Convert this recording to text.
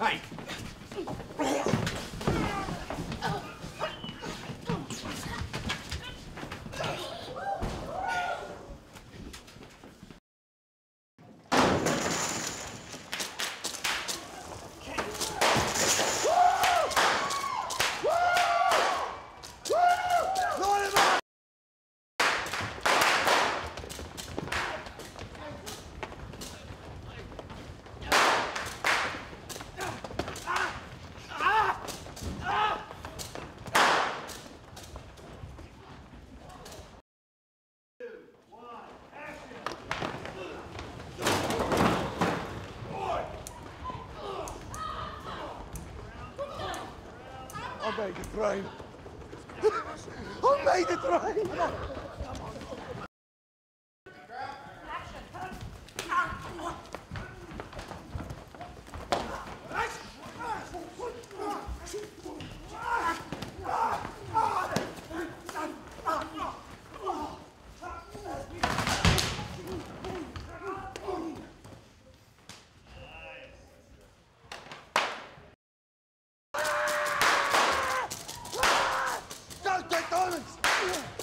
Hey! I made it rain. I made it rain. Don't